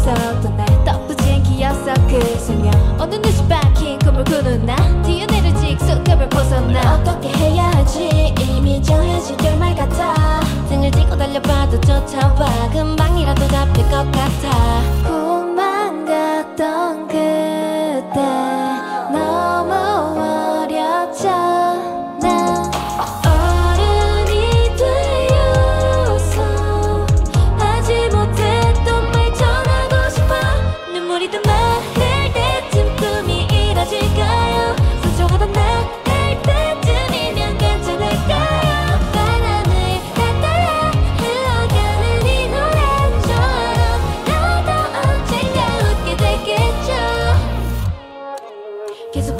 있었던 날 떡붙인 기억속 그 소녀 어느 눈이 박힌 꿈을 꾸는 나. 뛰어내려 직속급을 벗어나. 어떻게 해야 하지? 이미 정해진 결말 같아. 등을 찍고 달려봐도 쫓아와. 금방이라도 잡힐 것 같아. 꿈만 같던 그때.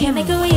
Can I go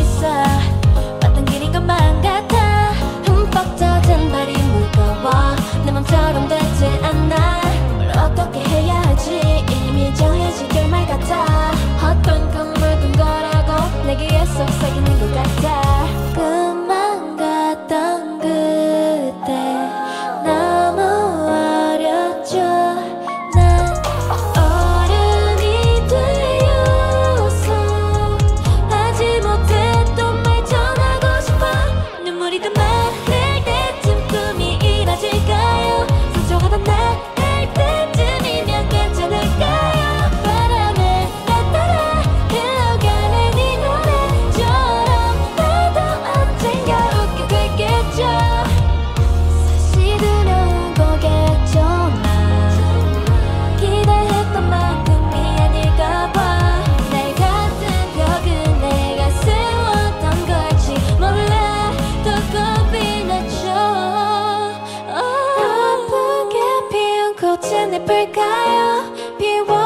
꽃은 예쁠까요? 비워